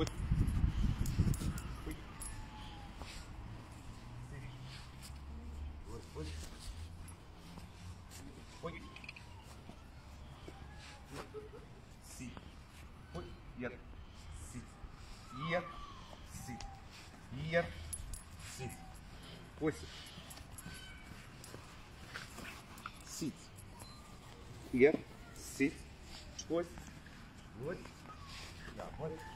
Сидит. Сидит. Сидит. Сидит. Восемь. Сидит. Сидит. Сидит. Восемь. Вот. Да, вот.